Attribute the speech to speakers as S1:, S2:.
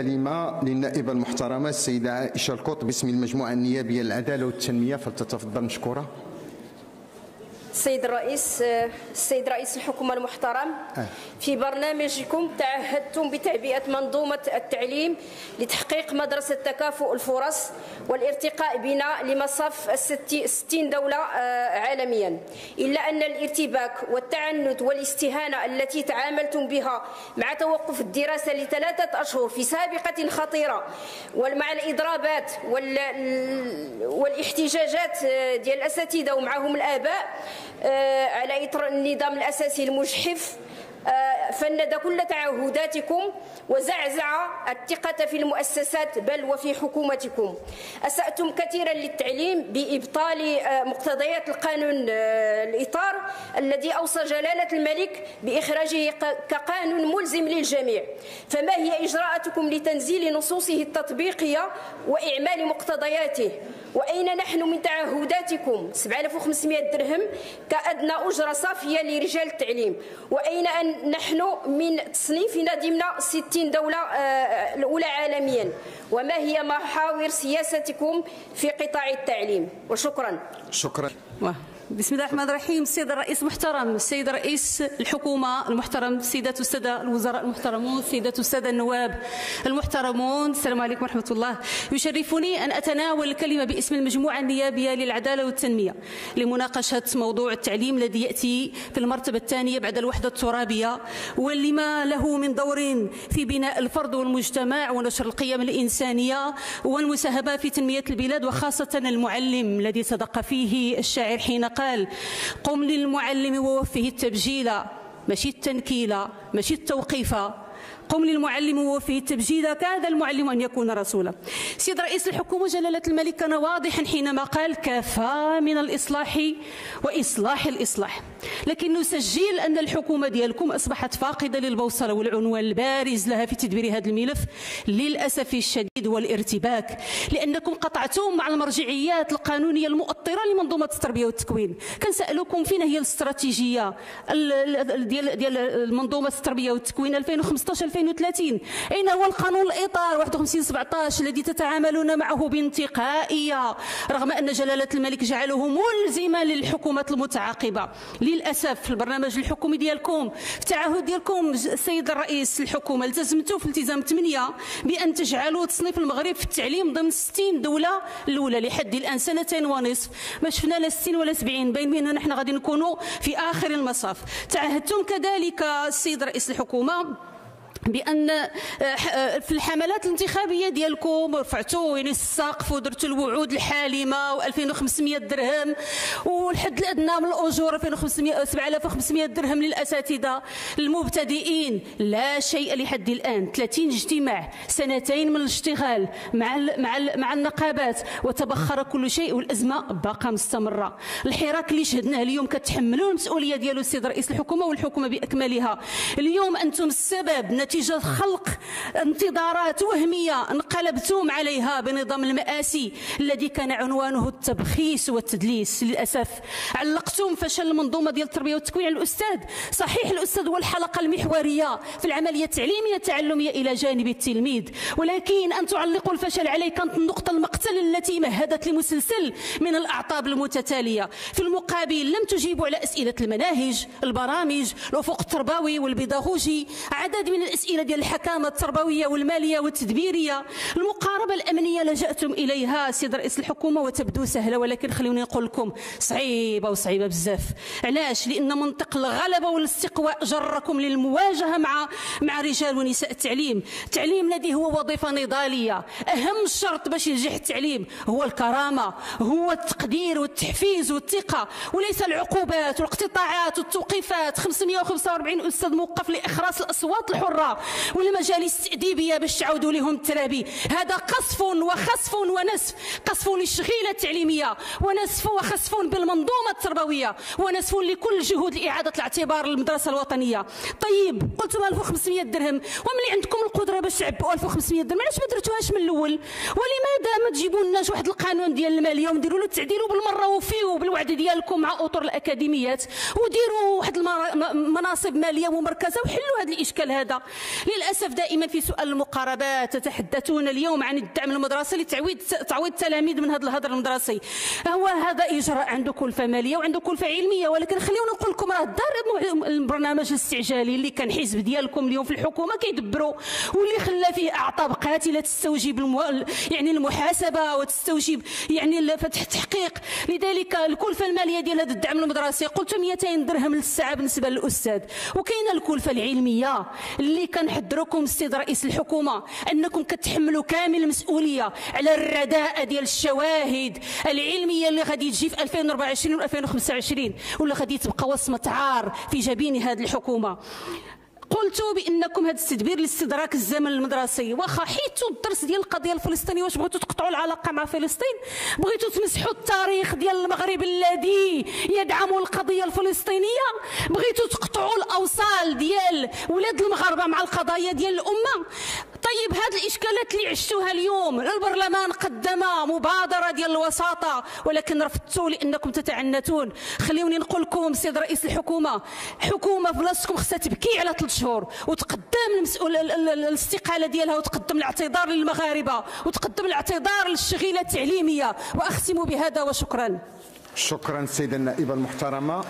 S1: الكلمة للنائبة المحترمة السيدة عائشة القط باسم المجموعة النيابية للعدالة والتنمية فلتتفضل مشكورة.
S2: السيد الرئيس السيد رئيس الحكومة المحترم في برنامجكم تعهدتم بتعبئة منظومة التعليم لتحقيق مدرسة تكافؤ الفرص والارتقاء بنا لمصاف الستين دولة عالميا. إلا أن الارتباك والتعنت والاستهانة التي تعاملتم بها مع توقف الدراسة لثلاثة أشهر في سابقة خطيرة ومع الإضرابات والاحتجاجات ديال الأساتذة ومعهم الآباء على إطار النظام الأساسي المجحف. فند كل تعهداتكم وزعزع الثقة في المؤسسات بل وفي حكومتكم. أسأتم كثيرا للتعليم بإبطال مقتضيات القانون الإطار الذي أوصى جلالة الملك بإخراجه كقانون ملزم للجميع. فما هي إجراءاتكم لتنزيل نصوصه التطبيقية وإعمال مقتضياته؟ وأين نحن من تعهداتكم؟ 7500 درهم كأدنى أجرة صافية لرجال التعليم. وأين أن نحن من تصنيفنا ضمن 60 دولة الأولى عالميا. وما هي محاور سياستكم في قطاع التعليم؟ وشكرا.
S1: شكرا.
S3: بسم الله الرحمن الرحيم. السيد الرئيس المحترم السيد رئيس الحكومة المحترم السيدات والسادة الوزراء المحترمون السيدات والسادة النواب المحترمون. السلام عليكم ورحمة الله. يشرفني أن أتناول الكلمة باسم المجموعة النيابية للعدالة والتنمية لمناقشة موضوع التعليم الذي يأتي في المرتبة الثانية بعد الوحدة الترابية ولما له من دور في بناء الفرد والمجتمع ونشر القيم الإنسانية والمساهمة في تنمية البلاد وخاصة المعلم الذي صدق فيه الشاعر حين قال قم للمعلم ووفه التبجيل ماشي التنكيل ماشي التوقيف. قم للمعلم ووفه التبجيل كاد المعلم أن يكون رسولا. سيد رئيس الحكومة جلالة الملك كان واضحا حينما قال كفى من الإصلاح وإصلاح الإصلاح. لكن نسجل أن الحكومة ديالكم أصبحت فاقدة للبوصلة والعنوان البارز لها في تدبير هذا الملف للأسف الشديد والارتباك. لأنكم قطعتم مع المرجعيات القانونية المؤطرة لمنظومة التربية والتكوين. كنسألكم فين هي الاستراتيجية ديال ديال المنظومة التربية والتكوين 2015 2030 أين هو القانون الإطار 51 17 الذي تتعاملون معه بانتقائية رغم أن جلالة الملك جعله ملزما للحكومات المتعاقبة. للأسف في البرنامج الحكومي ديالكم في التعهد ديالكم السيد الرئيس الحكومة التزمتوا في التزام 8 بأن تجعلوا تصنيف المغرب في التعليم ضمن 60 دولة الأولى لحد الآن سنتين ونصف. ما شفنا لا 60 ولا 70 باين بان نحن غادي نكونوا في آخر المصاف تعهدتم كذلك السيد رئيس الحكومة. بأن آه، في الحملات الانتخابية ديالكم رفعتوا يعني السقف ودرتوا الوعود الحالمة و2500 درهم والحد الأدنى من الأجور 2500 7500 درهم للأساتذة المبتدئين. لا شيء لحد الآن. 30 اجتماع سنتين من الاشتغال مع مع مع النقابات وتبخر كل شيء والأزمة باقة مستمرة. الحراك اللي شهدناه اليوم كتحملوا المسؤولية ديالو السيد رئيس الحكومة والحكومة بأكملها. اليوم أنتم السبب نتيجة خلق انتظارات وهمية انقلبتم عليها بنظام المآسي الذي كان عنوانه التبخيس والتدليس. للأسف علقتم فشل المنظومة ديال التربية والتكوين على الأستاذ. صحيح الأستاذ هو الحلقة المحورية في العملية التعليمية التعلمية إلى جانب التلميذ. ولكن أن تعلقوا الفشل عليه كانت النقطة المقتل التي مهدت لمسلسل من الأعطاب المتتالية. في المقابل لم تجيبوا على أسئلة المناهج البرامج الأفق التربوي والبيداغوجي. عدد من الأسئلة الأسئلة ديال الحكامة التربوية والمالية والتدبيرية. المقاربة الأمنية لجأتم إليها سيد رئيس الحكومة وتبدو سهلة ولكن خلوني نقول لكم صعيبة وصعيبة بزاف. علاش؟ لأن منطق الغلبة والاستقواء جركم للمواجهة مع مع رجال ونساء التعليم. التعليم الذي هو وظيفة نضالية. أهم شرط باش ينجح التعليم هو الكرامة هو التقدير والتحفيز والثقة وليس العقوبات والاقتطاعات والتوقيفات. 545 أستاذ موقف لإخراس الأصوات والمجالس التأديبية باش تعاودوا لهم الترابي هذا قصف وخسف ونسف. قصف للشغيلة التعليمية ونسف وخسف بالمنظومة التربوية. ونسف لكل جهود لإعادة الاعتبار للمدرسة الوطنية. طيب قلتم 1500 درهم. وملي عندكم القدرة باش تعبوا 1500 درهم؟ علاش ما درتوهاش من الأول؟ ولماذا ما تجيبوا لناش واحد القانون ديال المالية ونديروا له التعديل بالمرة وفيوا بالوعد ديالكم مع أطر الأكاديميات. وديروا واحد المناصب مالية ممركزة وحلوا هذا الإشكال هذا. للأسف دائما في سؤال المقاربات تتحدثون اليوم عن الدعم المدرسي لتعويض تعويض التلاميذ من هذا الهدر المدرسي هو هذا إجراء عنده كلفة مالية وعنده كلفة علمية ولكن خلينا نقول لكم راه دار البرنامج الاستعجالي اللي كان حزب ديالكم اليوم في الحكومة كيدبروا واللي خلى فيه أعطاب قاتلة تستوجب. يعني المحاسبة وتستوجب يعني فتح التحقيق لذلك الكلفة المالية ديال هذا الدعم المدرسي قلت 200 درهم للساعة بالنسبة للأستاذ وكاينة الكلفة العلمية اللي كنحذركم السيد رئيس الحكومة أنكم كتحملوا كامل المسؤولية على الرداءة ديال الشواهد العلمية اللي غادي تجي في 2024 و 2025 ولا غادي تبقى وصمة عار في جبين هذه الحكومة. قلت بأنكم هذا التدبير لاستدراك الزمن المدرسي واخا حيتوا الدرس ديال القضية الفلسطينية واش بغيتوا تقطعوا العلاقة مع فلسطين؟ بغيتوا تمسحوا التاريخ ديال المغرب الذي يدعم القضية الفلسطينية؟ بغيتوا تقطعوا الأوصال ديال ولاد المغاربة مع القضايا ديال الأمة؟ طيب هذه الإشكالات اللي عشتوها اليوم البرلمان قدم مبادرة ديال الوساطة ولكن رفضتوا لأنكم تتعنتون. خليوني نقول لكم سيد رئيس الحكومة حكومة بلاصتكم خصها تبكي على ثلاث شهور وتقدم المسؤول الاستقالة ديالها وتقدم الاعتذار للمغاربة وتقدم الاعتذار للشغيلة التعليمية. وأختم بهذا وشكرا.
S1: شكرا السيده النائبة المحترمة.